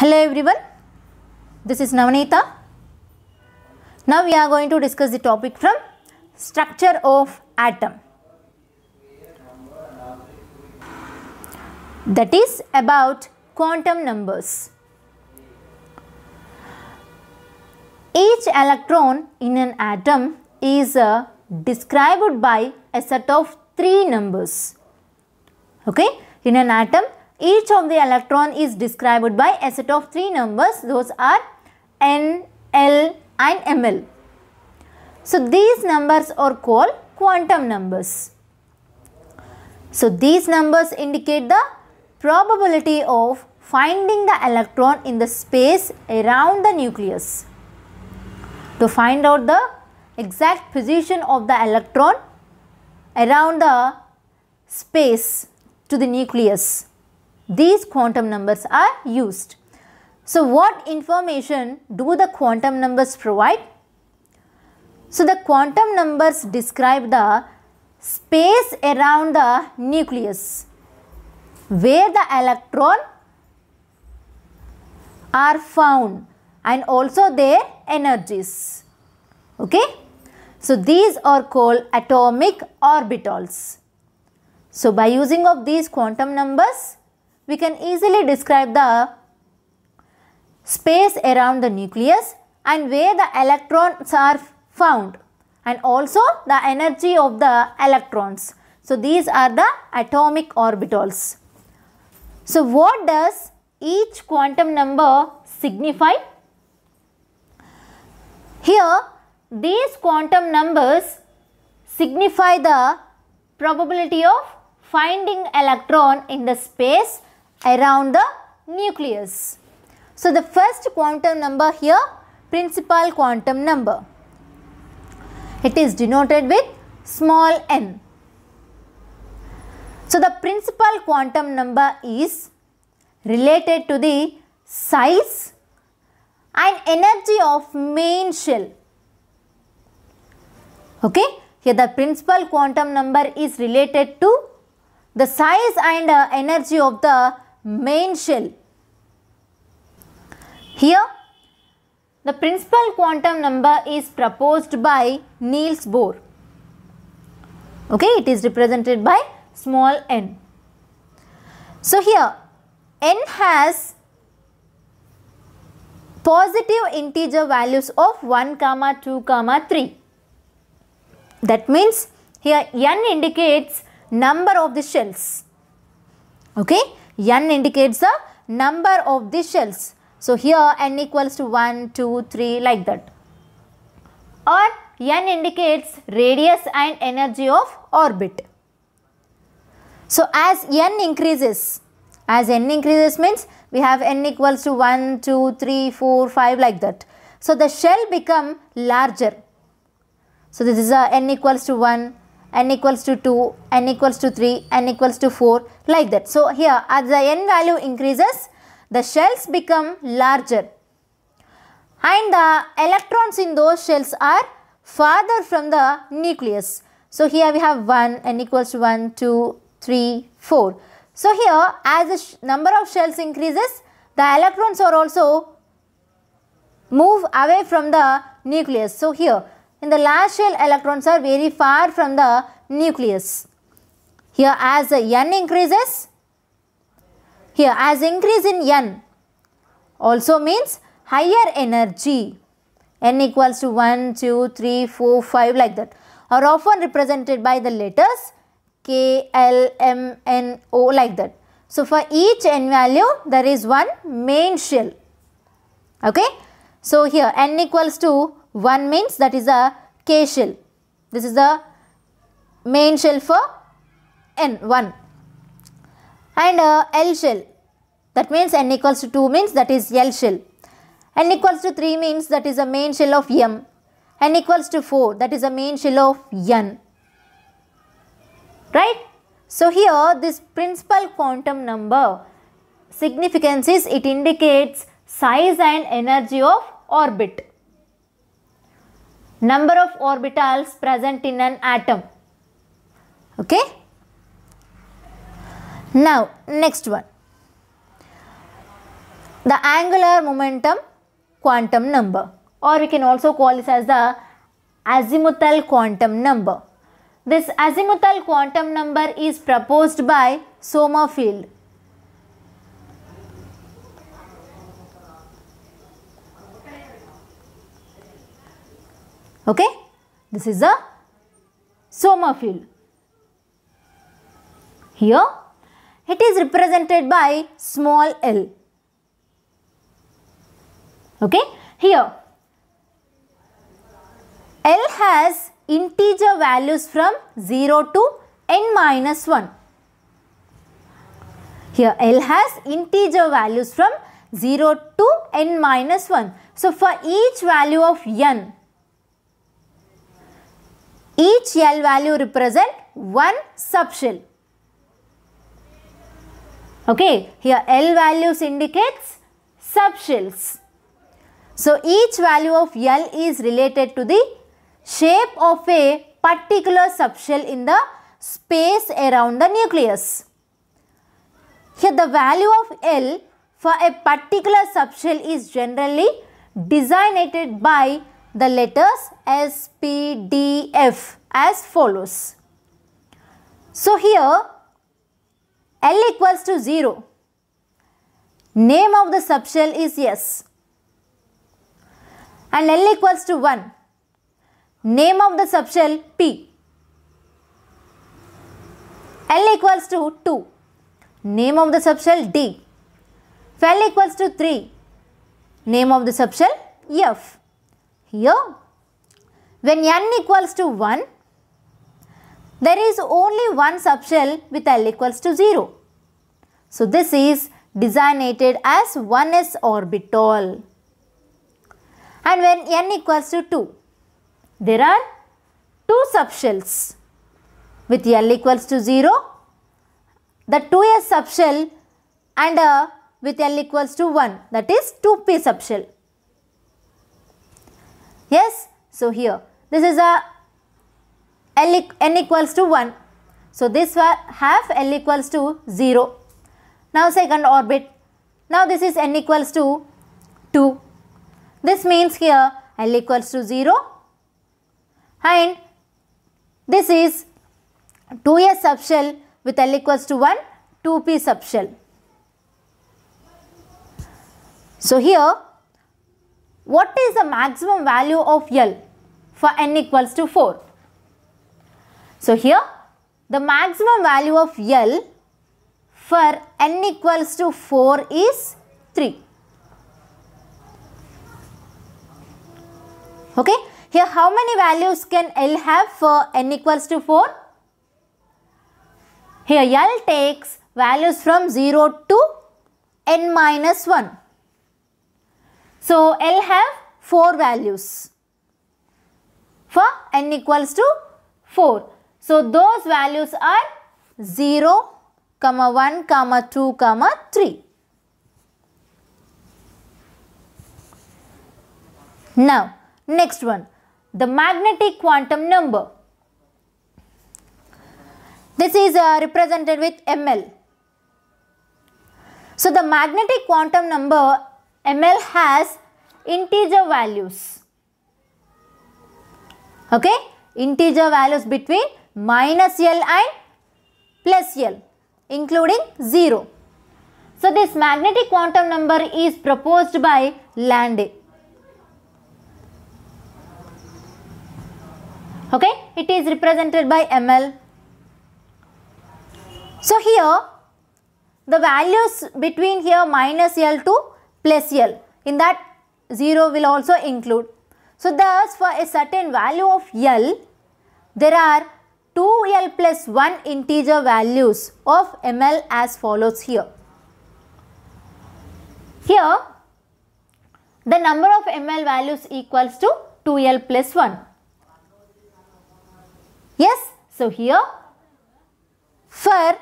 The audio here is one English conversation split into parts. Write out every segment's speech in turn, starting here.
Hello everyone, this is Navanita. Now we are going to discuss the topic from structure of atom. That is about quantum numbers. Each electron in an atom is uh, described by a set of three numbers. Okay, in an atom, each of the electron is described by a set of three numbers. Those are N, L and Ml. So these numbers are called quantum numbers. So these numbers indicate the probability of finding the electron in the space around the nucleus. To find out the exact position of the electron around the space to the nucleus. These quantum numbers are used. So what information do the quantum numbers provide? So the quantum numbers describe the space around the nucleus where the electron are found and also their energies. Okay. So these are called atomic orbitals. So by using of these quantum numbers, we can easily describe the space around the nucleus and where the electrons are found and also the energy of the electrons. So these are the atomic orbitals. So what does each quantum number signify? Here these quantum numbers signify the probability of finding electron in the space around the nucleus. So the first quantum number here principal quantum number. It is denoted with small n. So the principal quantum number is related to the size and energy of main shell. Okay, here the principal quantum number is related to the size and uh, energy of the main shell. Here, the principal quantum number is proposed by Niels Bohr. Okay, it is represented by small n. So here, n has positive integer values of 1 comma 2 comma 3. That means here n indicates number of the shells. Okay, n indicates the number of the shells. So here n equals to 1, 2, 3 like that. Or n indicates radius and energy of orbit. So as n increases, as n increases means we have n equals to 1, 2, 3, 4, 5 like that. So the shell become larger. So this is a n equals to 1, n equals to 2, n equals to 3, n equals to 4 like that. So here as the n value increases, the shells become larger and the electrons in those shells are farther from the nucleus. So here we have 1, n equals to 1, 2, 3, 4. So here as the number of shells increases, the electrons are also move away from the nucleus. So here in the last shell electrons are very far from the nucleus. Here as the n increases, here as increase in n also means higher energy n equals to 1, 2, 3, 4, 5 like that are often represented by the letters K, L, M, N, O like that. So for each n value there is one main shell. Okay. So here n equals to 1 means that is a K shell. This is the main shell for n 1 and uh, L shell that means n equals to 2 means that is L shell. n equals to 3 means that is a main shell of M. n equals to 4 that is a main shell of N. Right? So here this principal quantum number significance is it indicates size and energy of orbit. Number of orbitals present in an atom. Okay. Now next one. the angular momentum quantum number or we can also call this as the azimuthal quantum number. This azimuthal quantum number is proposed by Sommerfeld. Okay, this is a Sommerfeld. Here it is represented by small l. Okay, here L has integer values from 0 to n minus 1. Here L has integer values from 0 to n minus 1. So for each value of n, each L value represent one subshell. Okay, here L values indicates subshells. So each value of L is related to the shape of a particular subshell in the space around the nucleus. Here the value of L for a particular subshell is generally designated by the letters S, P, D, F as follows. So here L equals to 0. Name of the subshell is S. And L equals to 1. Name of the subshell P. L equals to 2. Name of the subshell D. If L equals to 3. Name of the subshell F. Here, when n equals to 1, there is only one subshell with L equals to 0. So, this is designated as 1s orbital. And when n equals to 2, there are two subshells with L equals to 0, the 2s subshell and uh, with L equals to 1 that is 2p subshell. Yes, so here this is a L, n equals to 1. So this half L equals to 0. Now second orbit. Now this is n equals to 2. This means here L equals to 0 and this is 2s subshell with L equals to 1, 2p subshell. So here what is the maximum value of L for n equals to 4? So here the maximum value of L for n equals to 4 is 3. Okay. Here how many values can L have for n equals to 4? Here L takes values from 0 to n minus 1. So L have 4 values for n equals to 4. So those values are 0, comma 1, comma 2, comma 3. Now next one the magnetic quantum number. This is uh, represented with ml. So the magnetic quantum number ml has integer values. Okay, integer values between minus L and plus L including 0. So this magnetic quantum number is proposed by Landé. Okay, it is represented by ml. So here the values between here minus L to plus L in that 0 will also include. So thus for a certain value of L there are 2L plus 1 integer values of ml as follows here. Here the number of ml values equals to 2L plus 1. Yes, so here for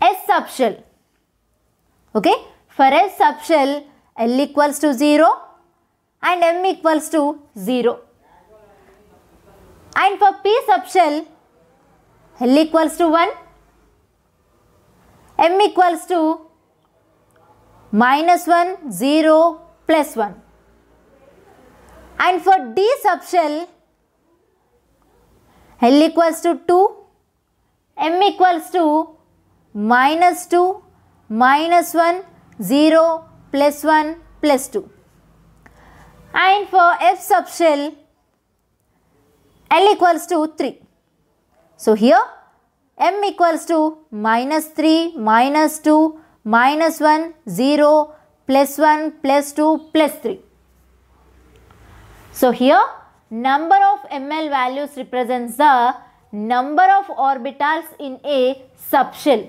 S subshell, okay, for S subshell L equals to 0 and M equals to 0 and for P subshell L equals to 1, M equals to minus 1, 0, plus 1. And for D subshell, L equals to 2, M equals to minus 2, minus 1, 0, plus 1, plus 2. And for F subshell, L equals to 3. So here M equals to minus 3, minus 2, minus 1, 0, plus 1, plus 2, plus 3. So here number of ml values represents the number of orbitals in a subshell.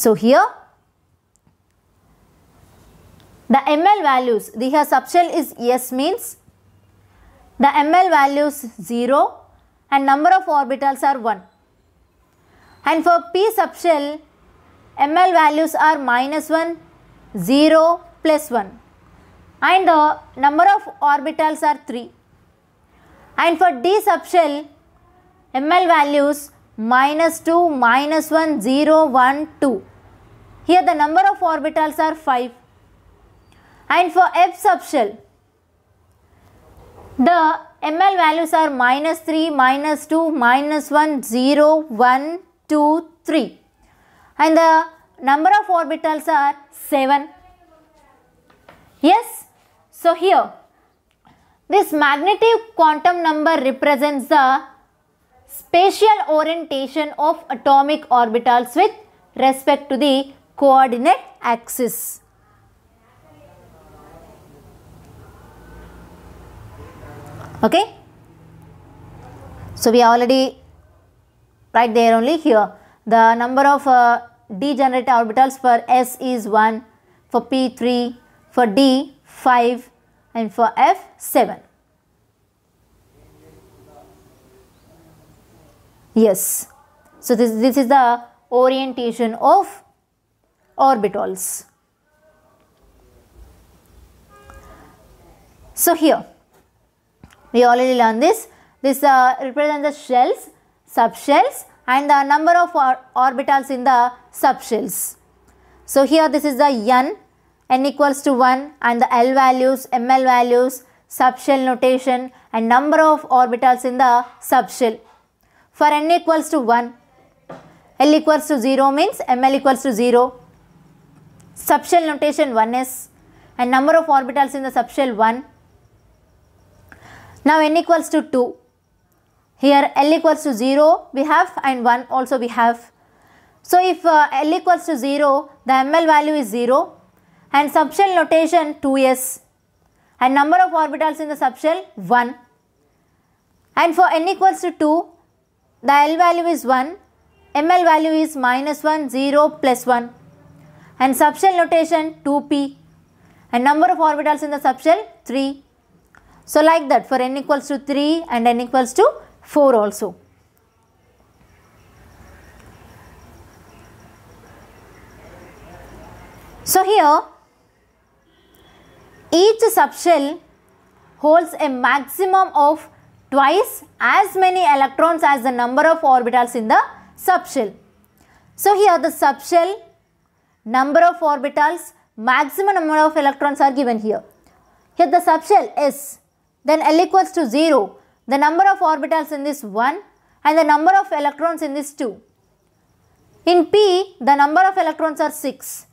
So here the ml values, the here subshell is S means the ml values 0 and number of orbitals are 1. And for p subshell ml values are minus 1, 0, plus 1 and the number of orbitals are 3. And for D subshell ml values minus 2, minus 1, 0, 1, 2. Here the number of orbitals are 5. And for F subshell the ml values are minus 3, minus 2, minus 1, 0, 1, 2, 3 and the number of orbitals are 7. Yes, so here this magnetic quantum number represents the spatial orientation of atomic orbitals with respect to the coordinate axis. Okay. So, we already right there only here the number of uh, degenerate orbitals for S is 1, for P 3, for D 5 and for F 7. Yes. So, this, this is the orientation of orbitals. So, here we already learned this. This uh, represents the shells, subshells and the number of or orbitals in the subshells. So, here this is the n, n equals to 1 and the L values, ML values, subshell notation and number of orbitals in the subshell. For n equals to 1, L equals to 0 means ML equals to 0, subshell notation 1s and number of orbitals in the subshell 1. Now n equals to 2. Here L equals to 0 we have and 1 also we have. So if uh, L equals to 0, the ML value is 0 and subshell notation 2s and number of orbitals in the subshell 1. And for n equals to 2, the L value is 1, ML value is minus 1, 0, plus 1 and subshell notation 2p and number of orbitals in the subshell 3. So like that for n equals to 3 and n equals to 4 also. So here each subshell holds a maximum of twice as many electrons as the number of orbitals in the subshell. So here the subshell number of orbitals maximum number of electrons are given here. Here the subshell S then L equals to 0 the number of orbitals in this 1 and the number of electrons in this 2. In P the number of electrons are 6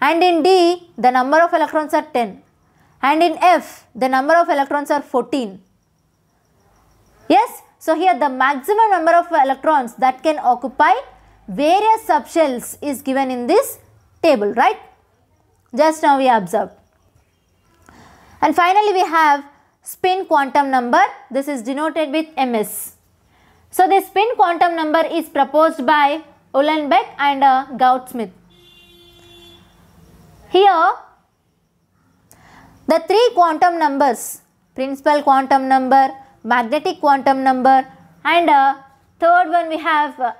and in D the number of electrons are 10 and in F the number of electrons are 14. Yes, so here the maximum number of electrons that can occupy various subshells is given in this table, right? Just now we observed. And finally we have spin quantum number. This is denoted with ms. So the spin quantum number is proposed by Uhlenbeck and uh, Goudsmit. Here the three quantum numbers principal quantum number, magnetic quantum number and uh, third one we have uh,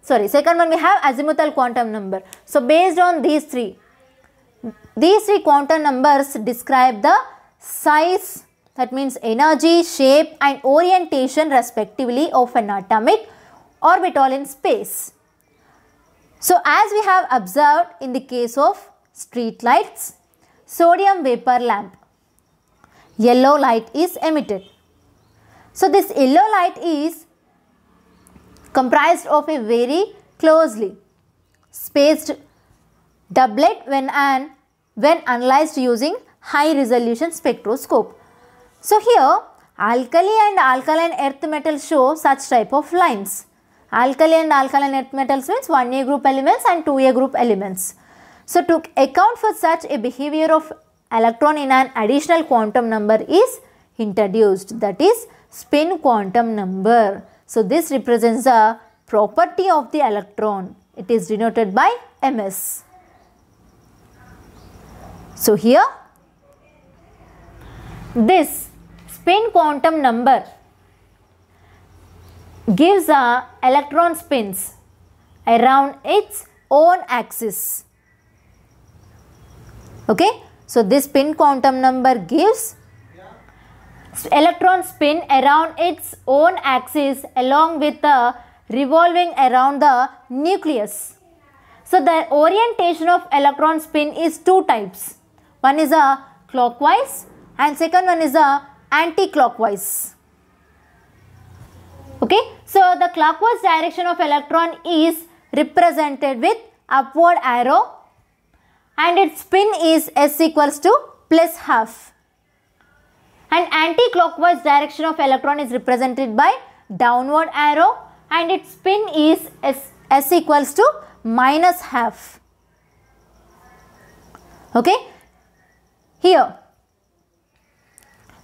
sorry second one we have azimuthal quantum number. So based on these three these three quantum numbers describe the size that means energy, shape and orientation respectively of an atomic orbital in space. So as we have observed in the case of street lights, sodium vapor lamp. Yellow light is emitted. So this yellow light is comprised of a very closely spaced doublet when when analyzed using high resolution spectroscope. So here alkali and alkaline earth metals show such type of lines. Alkali and alkaline earth metals means 1A group elements and 2A group elements. So to account for such a behavior of electron in an additional quantum number is introduced that is spin quantum number. So this represents the property of the electron. It is denoted by ms. So here this spin quantum number gives a electron spins around its own axis. Okay. So this spin quantum number gives electron spin around its own axis along with the revolving around the nucleus. So the orientation of electron spin is two types. One is a clockwise and second one is a anti-clockwise. Okay. So the clockwise direction of electron is represented with upward arrow and its spin is s equals to plus half. And anti-clockwise direction of electron is represented by downward arrow and its spin is s, s equals to minus half. Okay. Here,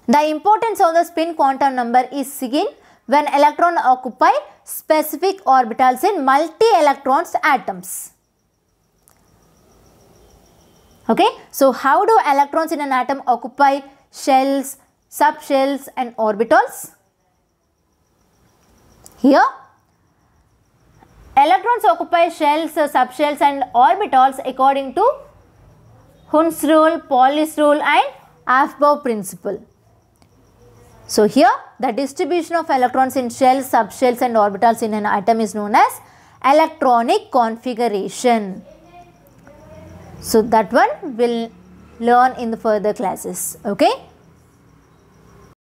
the importance of the spin quantum number is seen when electron occupy specific orbitals in multi-electrons atoms. Okay. So, how do electrons in an atom occupy shells, subshells and orbitals? Here, electrons occupy shells, uh, subshells and orbitals according to Hund's rule, Pauli's rule and Aufbau principle. So, here the distribution of electrons in shells, subshells and orbitals in an atom is known as electronic configuration. So, that one will learn in the further classes. Okay.